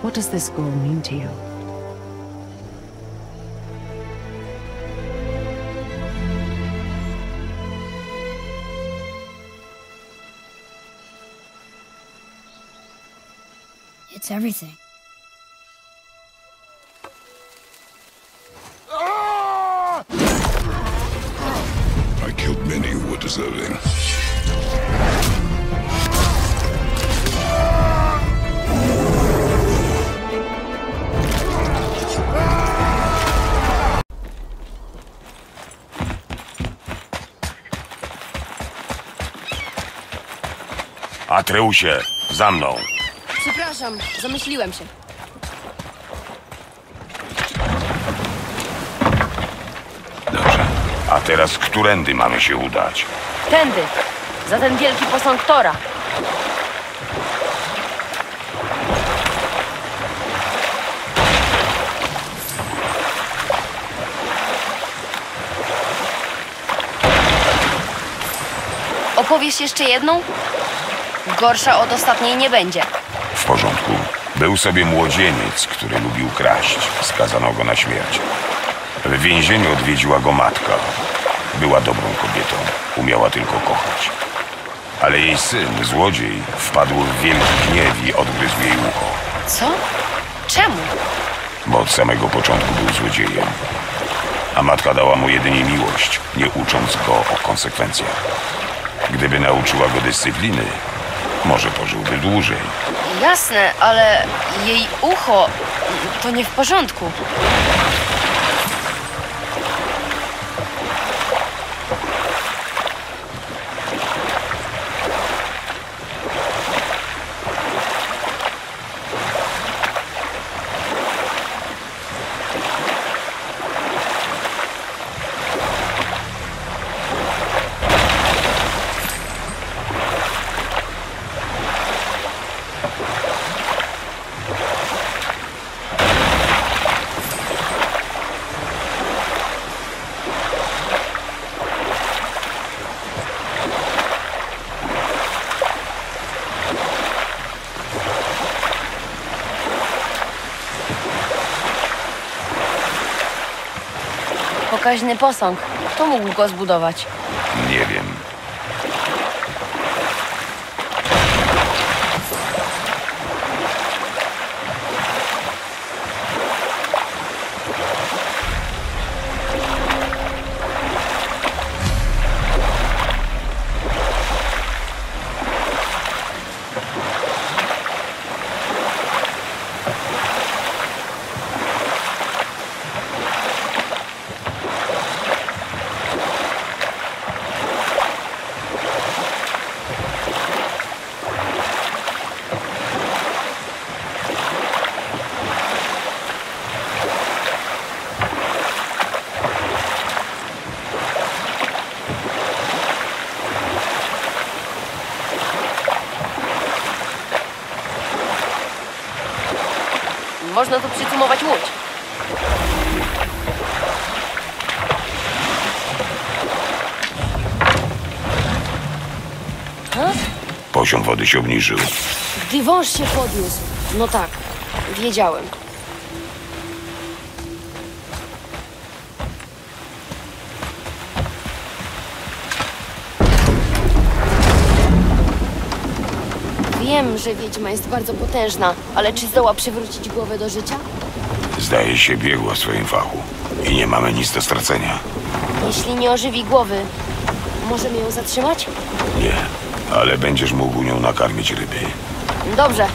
What does this goal mean to you? It's everything. Atreusie, za mną. Przepraszam, zamyśliłem się. Dobrze. A teraz którędy mamy się udać? Tędy, za ten wielki posąg Tora. Opowiesz jeszcze jedną? Gorsza od ostatniej nie będzie. W porządku. Był sobie młodzieniec, który lubił kraść. Skazano go na śmierć. W więzieniu odwiedziła go matka. Była dobrą kobietą. Umiała tylko kochać. Ale jej syn, złodziej, wpadł w wielki gniew i odgryzł jej ucho. Co? Czemu? Bo od samego początku był złodziejem. A matka dała mu jedynie miłość, nie ucząc go o konsekwencjach. Gdyby nauczyła go dyscypliny, może pożyłby dłużej. Jasne, ale jej ucho to nie w porządku. Pokaźny posąg. Kto mógł go zbudować? Nie wiem. Można tu przycumować łódź. Ha? Poziom wody się obniżył. Gdy wąż się podniósł. No tak, wiedziałem. Wiem, że wiedźma jest bardzo potężna, ale czy zdoła przywrócić głowę do życia? Zdaje się biegła w swoim fachu. I nie mamy nic do stracenia. Jeśli nie ożywi głowy, możemy ją zatrzymać? Nie. Ale będziesz mógł nią nakarmić ryby. Dobrze.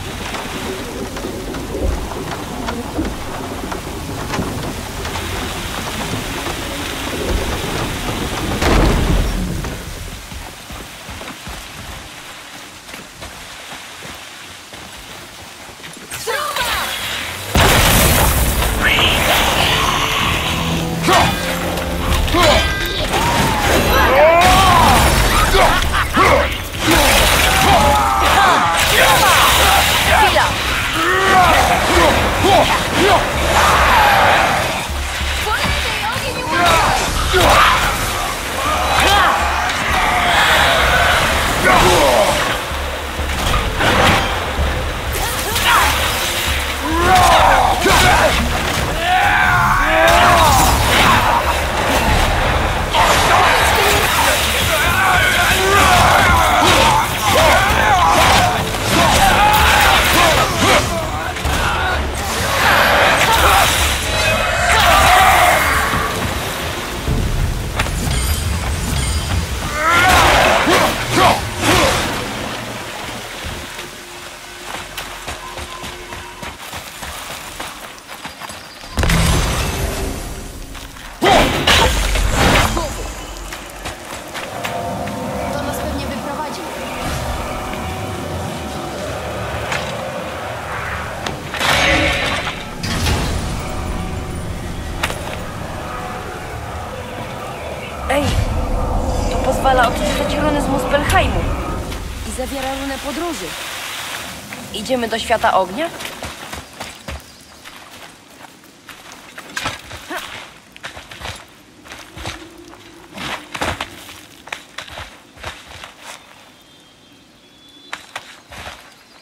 Do świata ognia?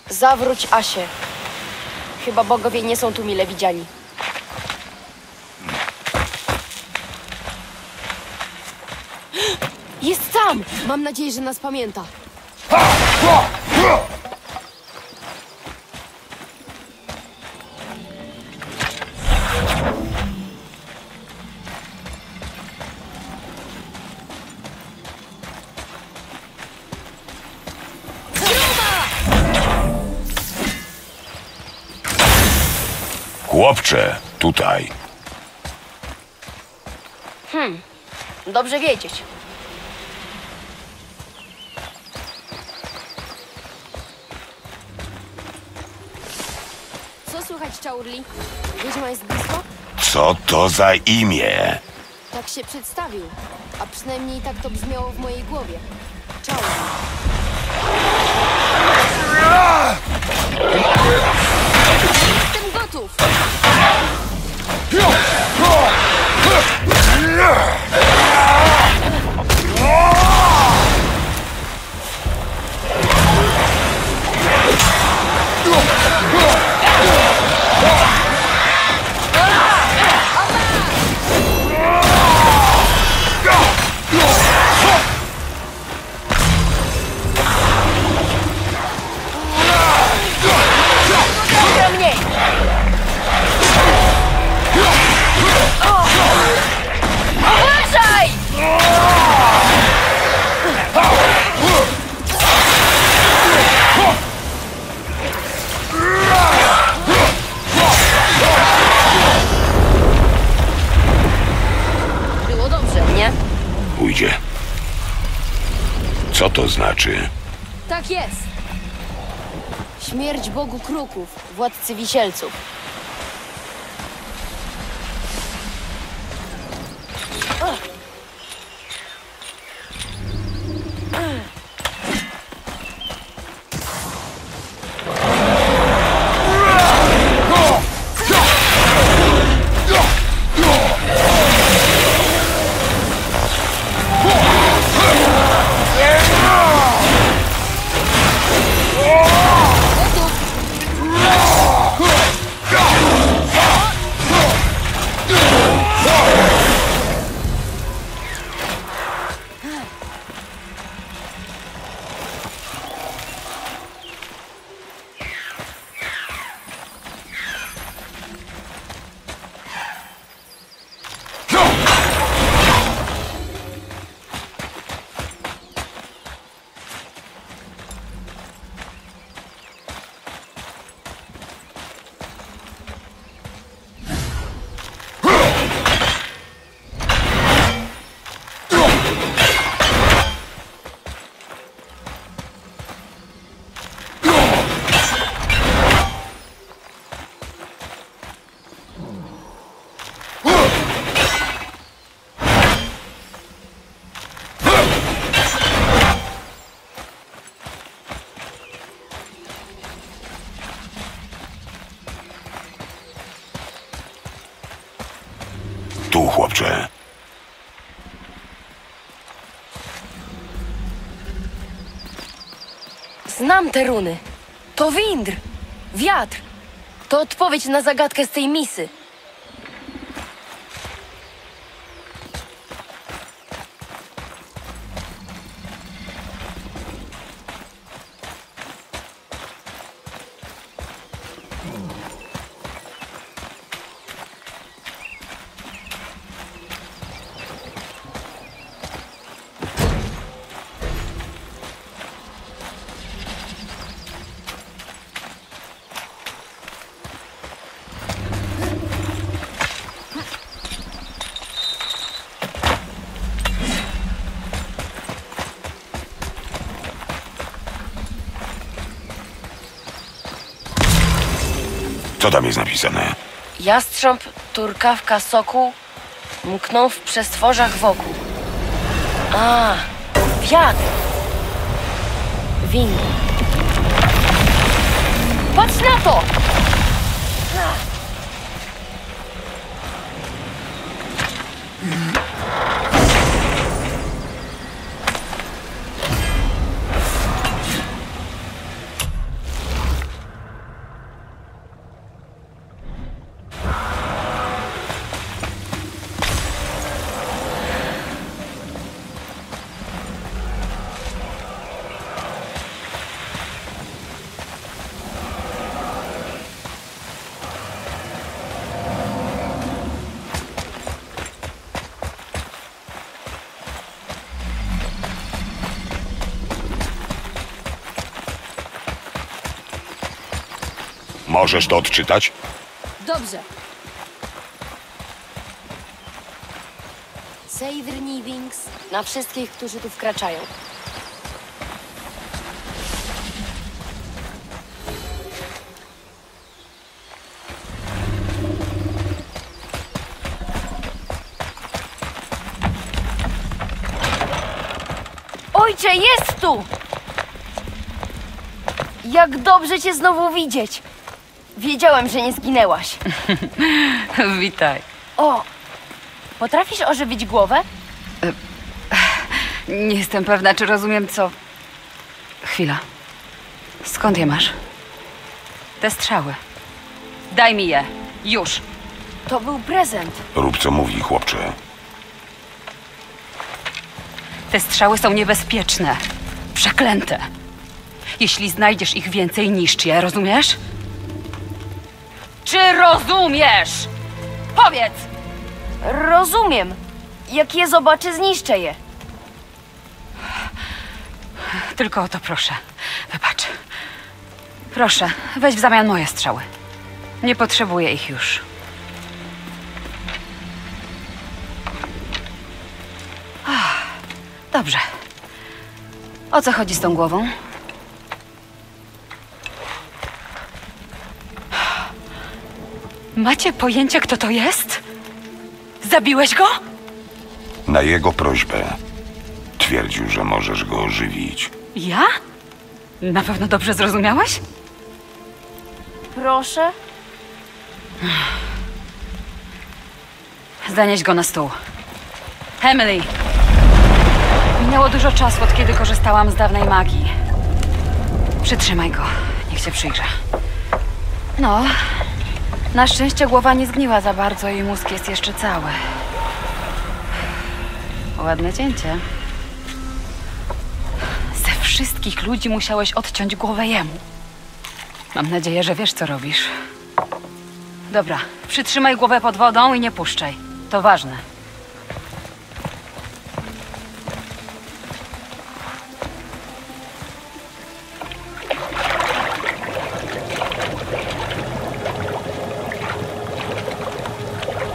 Zawróć Asię. Chyba bogowie nie są tu mile widziani. Jest sam! Mam nadzieję, że nas pamięta. Tutaj. Dobrze wiedzieć. Co słychać, Czaurli? Wiedźma jest blisko? Co to za imię? Tak się przedstawił. A przynajmniej tak to brzmiało w mojej głowie. Dobra znaczy? Tak jest. Śmierć Bogu Kruków, władcy wisielców. Znam te runy. To windr, wiatr. To odpowiedź na zagadkę z tej misy. Co tam jest napisane? Jastrząb, turkawka, sokół mkną w przestworzach wokół. A, wiatr! Windr. Patrz na to! Możesz to odczytać? Dobrze. Seidr Nivings na wszystkich, którzy tu wkraczają. Ojcze, jest tu! Jak dobrze cię znowu widzieć! Wiedziałem, że nie zginęłaś. Witaj. O! Potrafisz ożywić głowę? Nie jestem pewna, czy rozumiem, co. Chwila. Skąd je masz? Te strzały. Daj mi je. Już. To był prezent. Rób co mówi, chłopcze. Te strzały są niebezpieczne. Przeklęte. Jeśli znajdziesz ich więcej, niszcz je, rozumiesz? Czy rozumiesz? Powiedz! Rozumiem. Jak je zobaczę, zniszczę je. Tylko o to proszę. Wybacz. Proszę, weź w zamian moje strzały. Nie potrzebuję ich już. Ach, Dobrze. O co chodzi z tą głową? Macie pojęcie, kto to jest? Zabiłeś go? Na jego prośbę twierdził, że możesz go ożywić. Ja? Na pewno dobrze zrozumiałeś? Proszę. Zanieś go na stół. Emily! Minęło dużo czasu, od kiedy korzystałam z dawnej magii. Przytrzymaj go, niech się przyjrzy. No, na szczęście głowa nie zgniła za bardzo i mózg jest jeszcze cały. Ładne cięcie. Ze wszystkich ludzi musiałeś odciąć głowę jemu. Mam nadzieję, że wiesz, co robisz. Dobra, przytrzymaj głowę pod wodą i nie puszczaj. To ważne.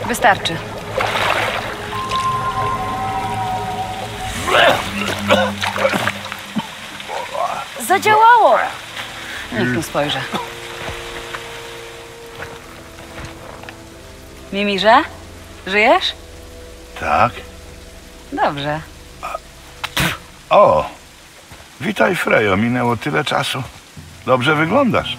Wystarczy. Zadziałało! Niech tu spojrzy. Mimirze? Żyjesz? Tak? Dobrze. O! Witaj, Frejo. Minęło tyle czasu. Dobrze wyglądasz.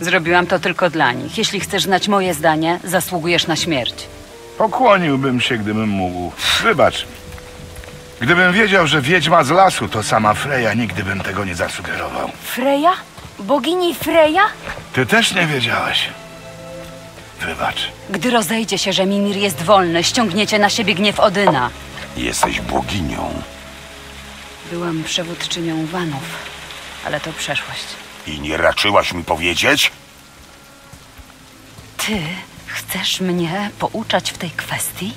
Zrobiłam to tylko dla nich. Jeśli chcesz znać moje zdanie, zasługujesz na śmierć. Pokłoniłbym się, gdybym mógł. Wybacz mi. Gdybym wiedział, że wiedźma z lasu to sama Freja, nigdy bym tego nie zasugerował. Freja? Bogini Freja? Ty też nie wiedziałeś. Wybacz. Gdy rozejdzie się, że Mimir jest wolny, ściągniecie na siebie gniew Odyna. Jesteś boginią Byłam przewódczynią Wanów, ale to przeszłość. i nie raczyłaś mi powiedzieć? Ty chcesz mnie pouczać w tej kwestii?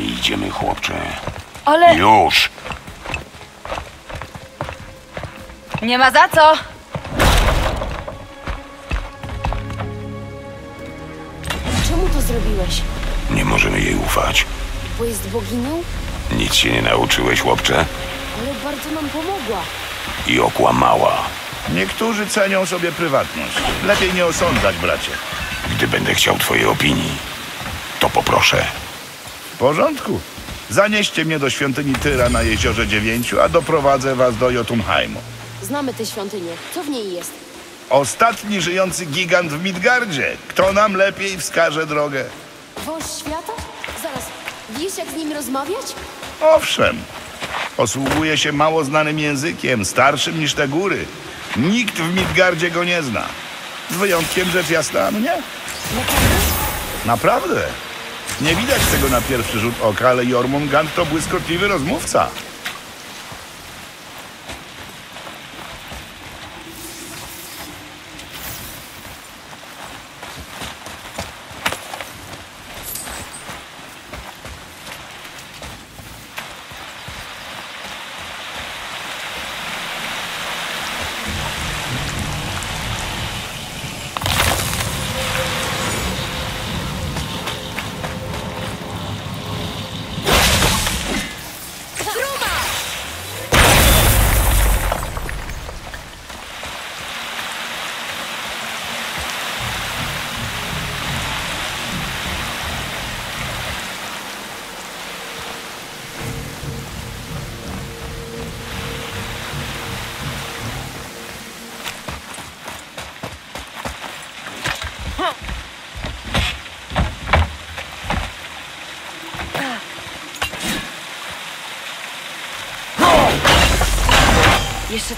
Idziemy, chłopcze. Ale Już! Nie ma za co! czemu to zrobiłeś? Nie możemy jej ufać. Bo jest boginią? Nic się nie nauczyłeś, chłopcze? Ale bardzo nam pomogła. I okłamała. Niektórzy cenią sobie prywatność. Lepiej nie osądzać, bracie. Gdy będę chciał twojej opinii, to poproszę. W porządku. Zanieście mnie do świątyni Tyra na jeziorze Dziewięciu, a doprowadzę was do Jotunheimu. Znamy tę świątynię. Co w niej jest? Ostatni żyjący gigant w Midgardzie. Kto nam lepiej wskaże drogę? Wąż świata? Zaraz, wiesz jak z nim rozmawiać? Owszem, posługuje się mało znanym językiem, starszym niż te góry. Nikt w Midgardzie go nie zna. Z wyjątkiem rzecz jasna mnie. Naprawdę? Nie widać tego na pierwszy rzut oka, ale Jormungand to błyskotliwy rozmówca.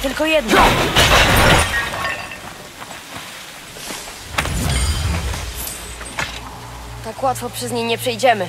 Tylko jedno. Tak łatwo przez nie nie przejdziemy.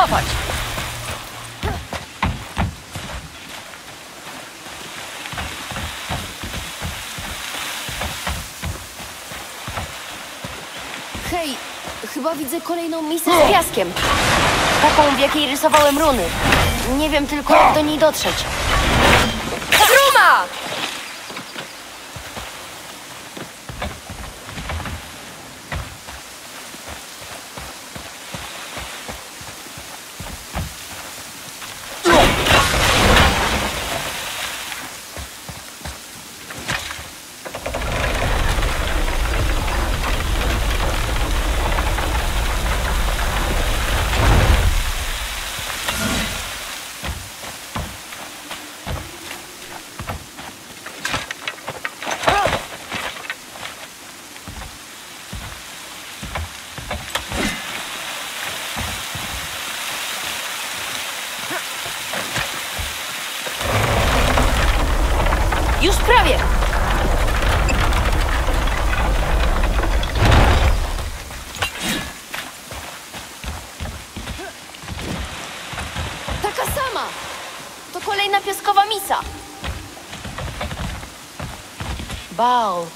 Zaczynam łapać. Hej, chyba widzę kolejną misję z piaskiem. Taką, w jakiej rysowałem runy. Nie wiem tylko, jak do niej dotrzeć. Taka sama. To kolejna piaskowa misa. Bał.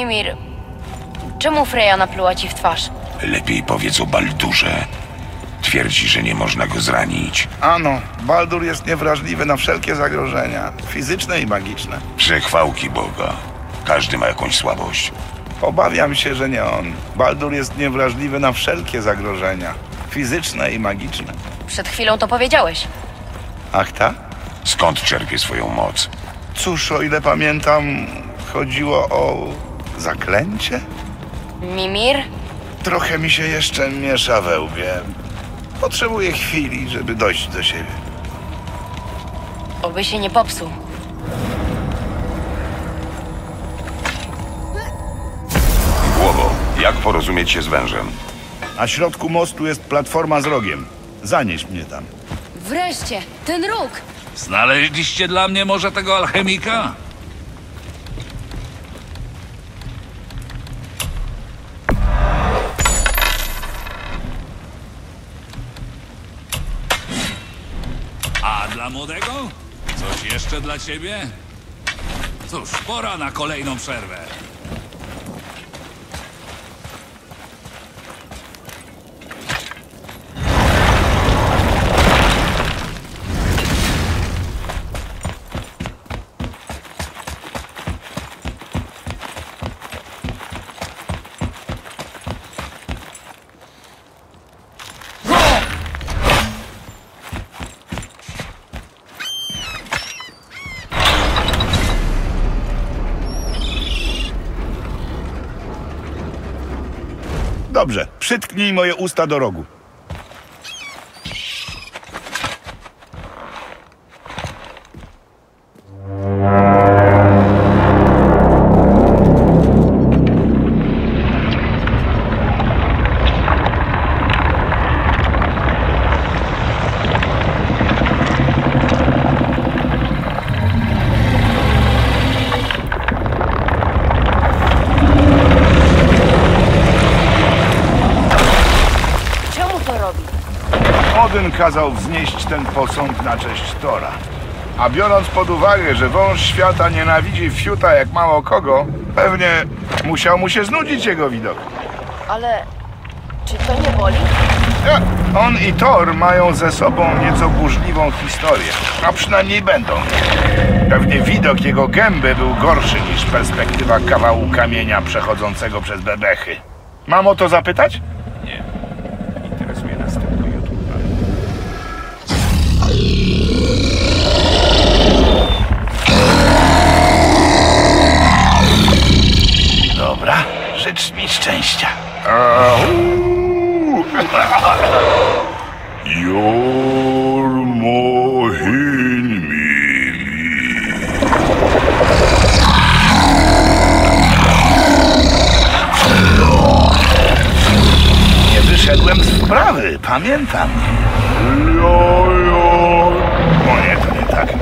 Mimir, czemu Freya napluła ci w twarz? Lepiej powiedz o Baldurze. Twierdzi, że nie można go zranić. Ano, Baldur jest niewrażliwy na wszelkie zagrożenia, fizyczne i magiczne. Przechwałki Boga. Każdy ma jakąś słabość. Obawiam się, że nie on. Baldur jest niewrażliwy na wszelkie zagrożenia, fizyczne i magiczne. Przed chwilą to powiedziałeś. Ach tak? Skąd czerpie swoją moc? Cóż, o ile pamiętam, chodziło o zaklęcie? Mimir? Trochę mi się jeszcze miesza we łbie. Potrzebuję chwili, żeby dojść do siebie. Oby się nie popsuł. Głowo, jak porozumieć się z wężem? Na środku mostu jest platforma z rogiem. Zanieś mnie tam. Wreszcie, ten róg! Znaleźliście dla mnie może tego alchemika? Jeszcze dla ciebie? Cóż, pora na kolejną przerwę. Dobrze, przytknij moje usta do rogu. Kazał wznieść ten posąg na cześć Tora. A biorąc pod uwagę, że wąż świata nienawidzi fiuta jak mało kogo, pewnie musiał mu się znudzić jego widok. Ale czy to nie boli? Ja, On i Thor mają ze sobą nieco burzliwą historię, a przynajmniej będą. Pewnie widok jego gęby był gorszy niż perspektywa kawału kamienia przechodzącego przez bebechy. Mam o to zapytać? Nie wyszedłem z wprawy, pamiętam. Jo, jo. O nie, to nie tak. E,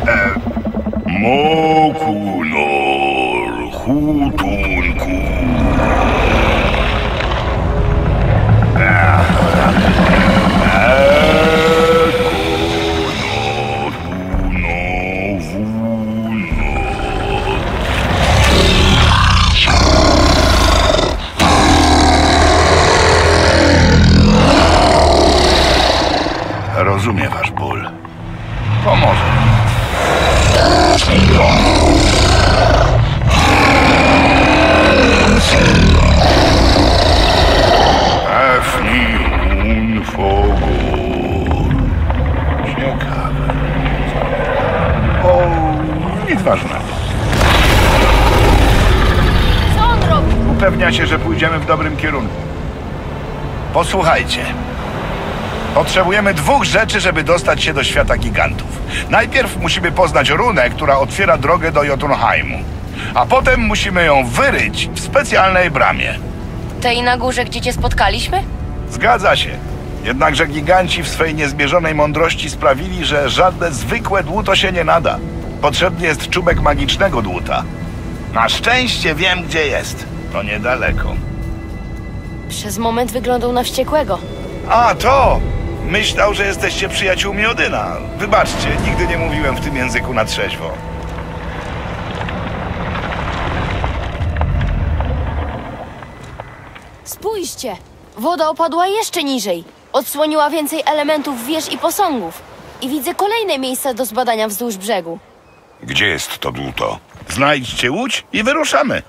Mokunor, hutunku. Rozumiem wasz ból. Pomoże. Efni un. Ciekawe. O, nic ważnego. Co on robi? Upewnia się, że pójdziemy w dobrym kierunku. Posłuchajcie. Potrzebujemy dwóch rzeczy, żeby dostać się do świata gigantów. Najpierw musimy poznać runę, która otwiera drogę do Jotunheimu. A potem musimy ją wyryć w specjalnej bramie. Tej na górze, gdzie cię spotkaliśmy? Zgadza się. Jednakże giganci w swej niezmierzonej mądrości sprawili, że żadne zwykłe dłuto się nie nada. Potrzebny jest czubek magicznego dłuta. Na szczęście wiem, gdzie jest. To niedaleko. Przez moment wyglądał na wściekłego. A, to! Myślał, że jesteście przyjaciółmi Odyna. Wybaczcie, nigdy nie mówiłem w tym języku na trzeźwo. Spójrzcie! Woda opadła jeszcze niżej. Odsłoniła więcej elementów wież i posągów. I widzę kolejne miejsca do zbadania wzdłuż brzegu. Gdzie jest to dłuto? Znajdźcie łódź i wyruszamy.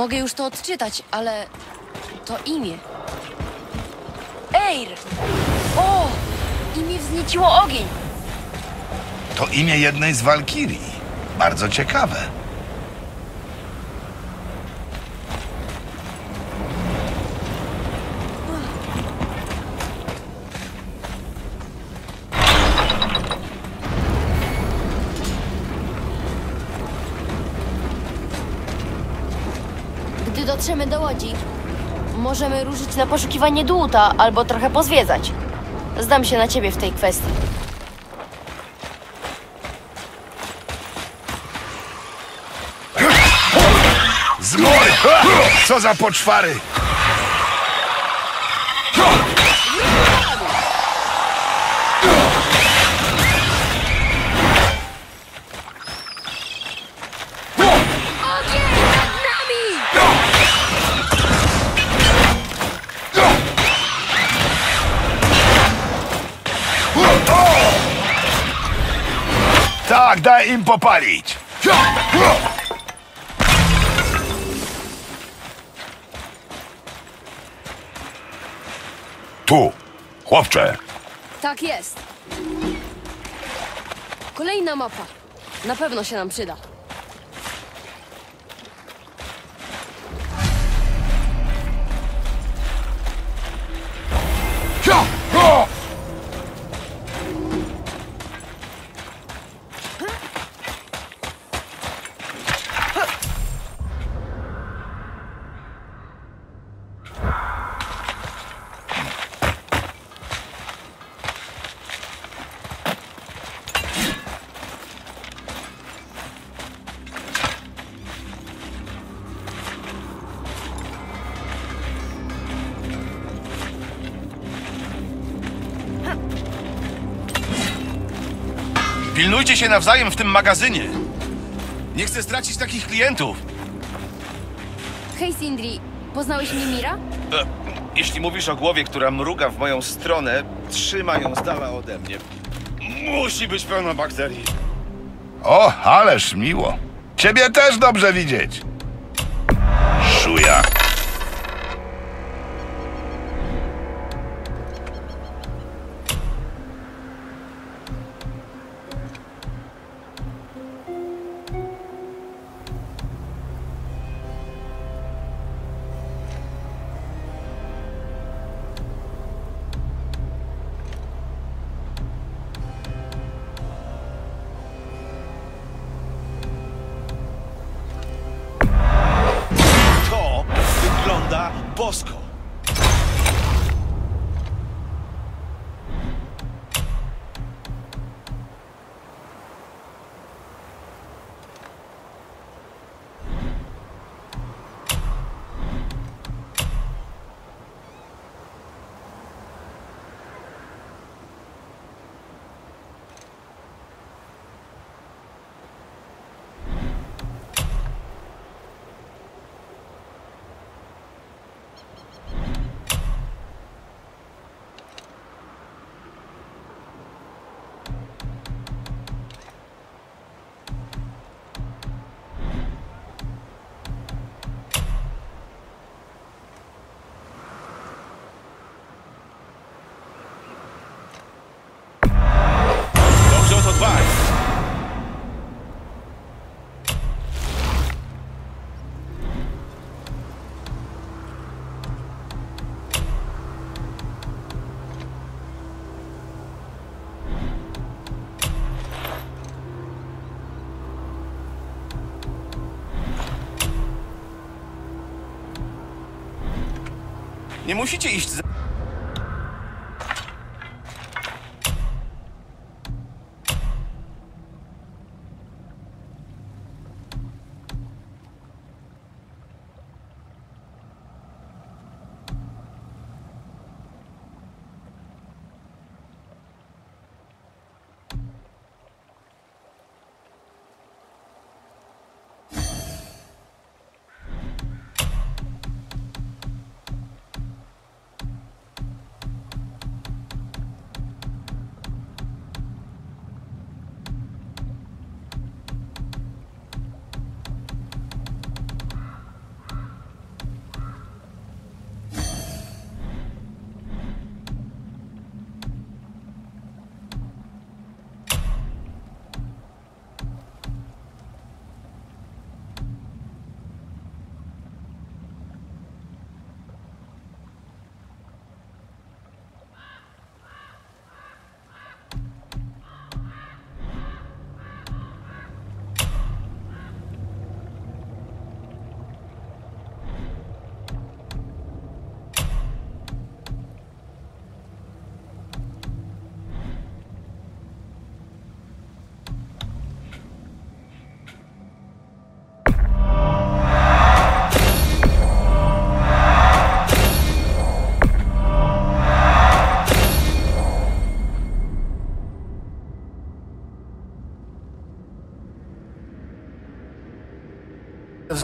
Mogę już to odczytać, ale to imię. Eir! O! Imię wznieciło ogień. To imię jednej z walkirii. Bardzo ciekawe. Możemy ruszyć na poszukiwanie dłuta albo trochę pozwiedzać. Zdam się na ciebie w tej kwestii. Zmory! Co za poczwary! Im popalić! Tu! Chłopcze! Tak jest. Kolejna mapa. Na pewno się nam przyda. Pilnujcie się nawzajem w tym magazynie. Nie chcę stracić takich klientów. Hej, Sindri. Poznałeś Mimira? E, jeśli mówisz o głowie, która mruga w moją stronę, trzymaj ją z dala ode mnie. Musi być pełno bakterii. O, ależ miło. Ciebie też dobrze widzieć. Szuja. Nie musicie iść za...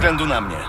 względu na mnie.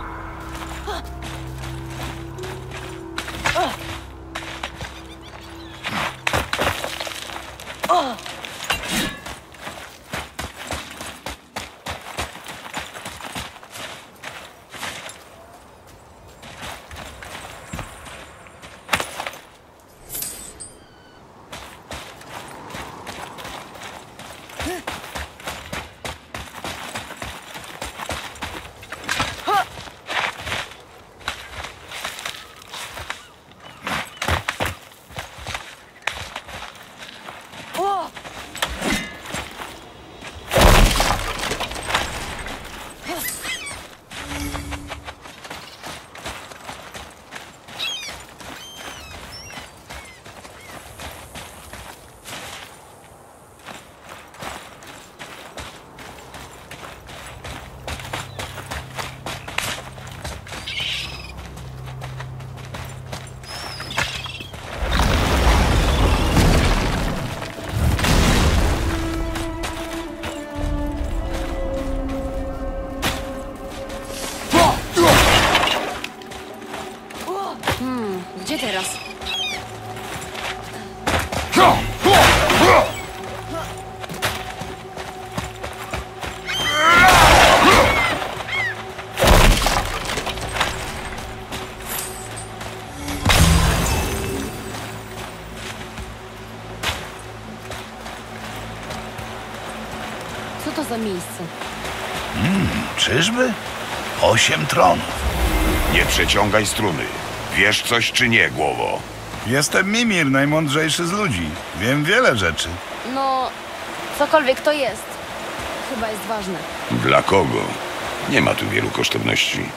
Miejsce? Czyżby? Osiem tronów. Nie przeciągaj struny. Wiesz coś czy nie, głowo? Jestem Mimir, najmądrzejszy z ludzi. Wiem wiele rzeczy. No, cokolwiek to jest. Chyba jest ważne. Dla kogo? Nie ma tu wielu kosztowności.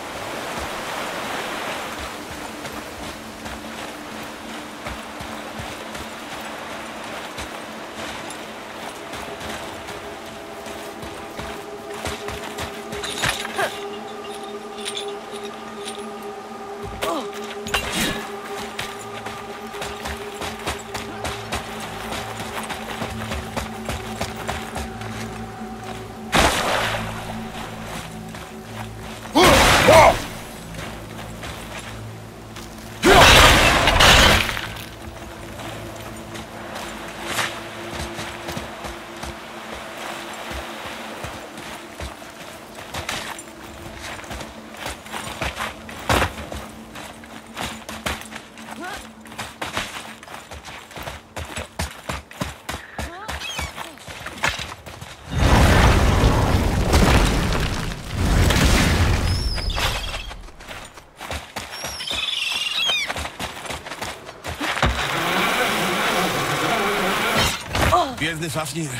Biedny Fafnir.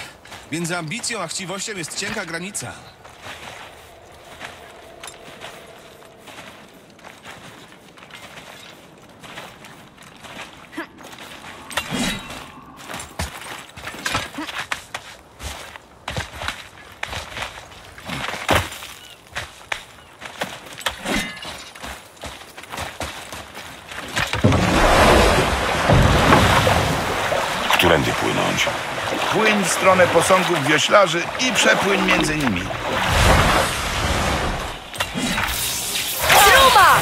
Między ambicją a chciwością jest cienka granica. Którędy płynąć? Płyń w stronę posągów wioślarzy i przepłyń między nimi. Truma!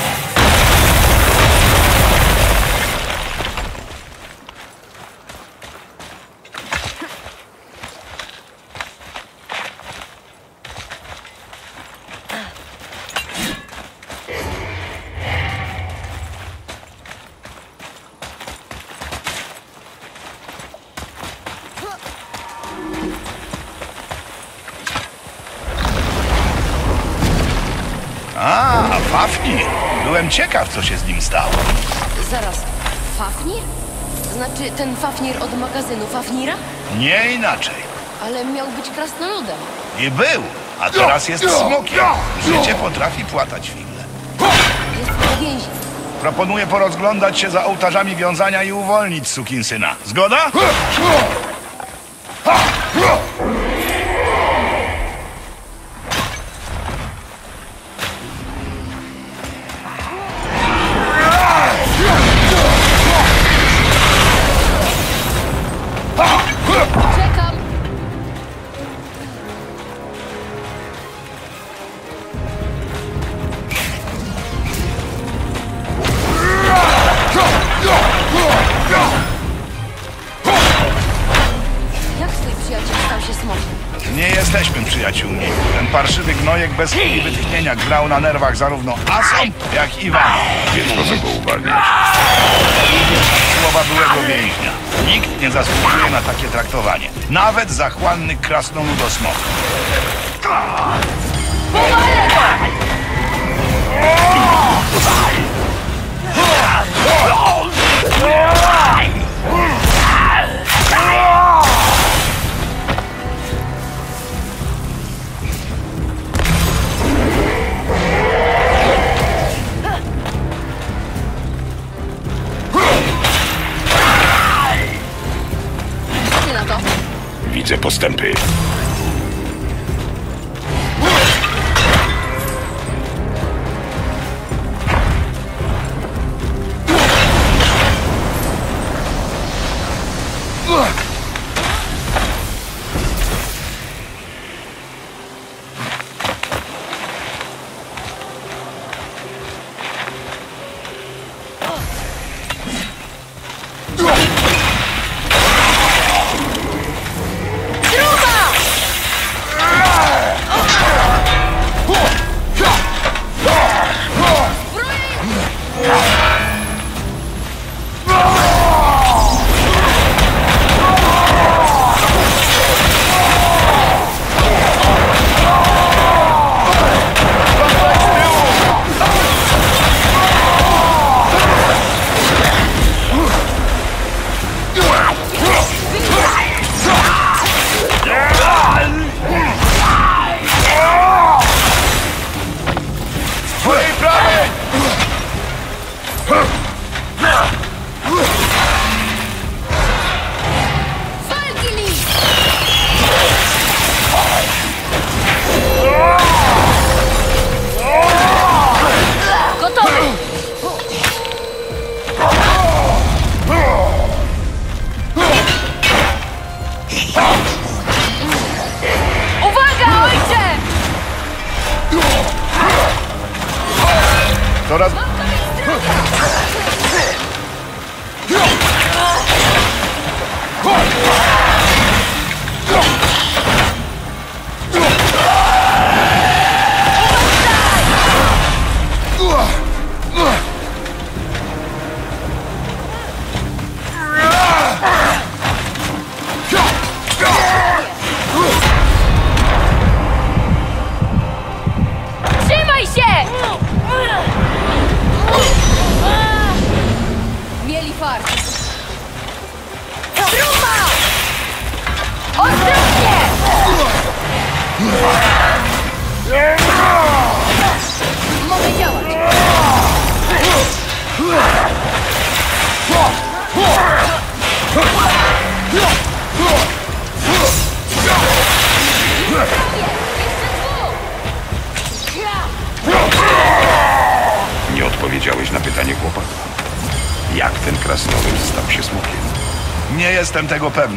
A, Fafnir. Ciekaw, co się z nim stało. Zaraz, Fafnir? Znaczy ten Fafnir od magazynu Fafnira? Nie inaczej. Ale miał być krasnoludem. I był, a teraz jest smokiem. Życie potrafi płatać figle. Jest w więzi. Proponuję porozglądać się za ołtarzami wiązania i uwolnić sukinsyna. Zgoda? Bez chwili wytchnienia grał na nerwach zarówno Asom, jak i wam. Co go uwalniać? Słowa byłego więźnia. Nikt nie zasługuje na takie traktowanie. Nawet zachłanny krasnoludosmok. Co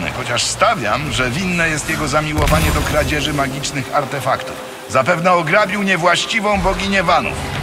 chociaż stawiam, że winne jest jego zamiłowanie do kradzieży magicznych artefaktów. Zapewne ograbił niewłaściwą boginię Wanów.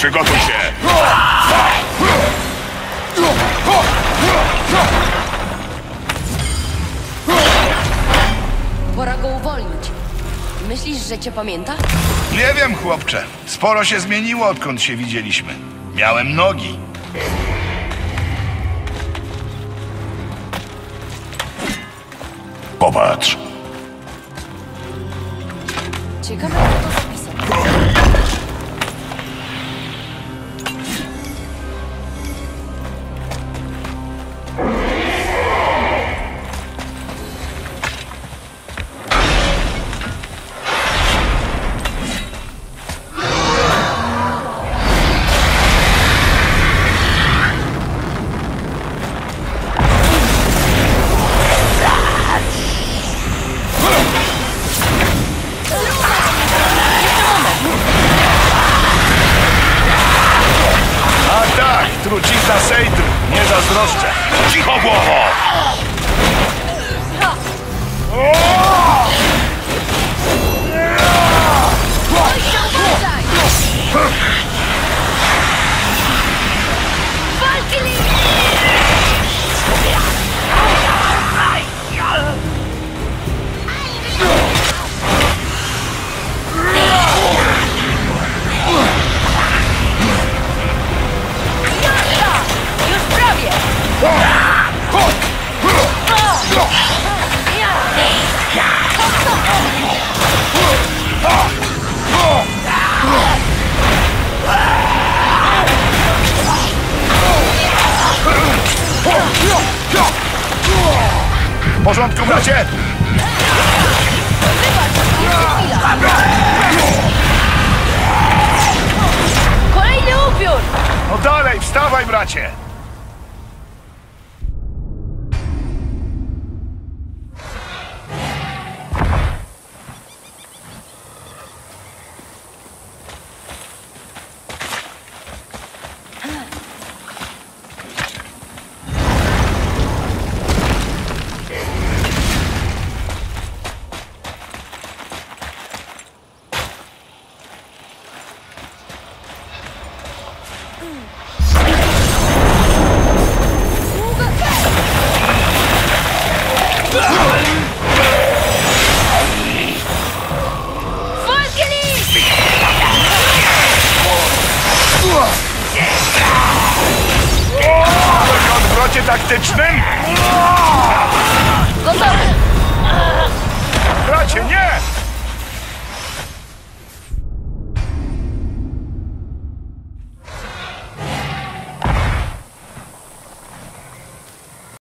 Przygotuj się! Pora go uwolnić. Myślisz, że cię pamięta? Nie wiem, chłopcze. Sporo się zmieniło, odkąd się widzieliśmy. Miałem nogi. Popatrz. Ciekawe, kto porządku, bracie? Kolejny upiór! No dalej, wstawaj, bracie.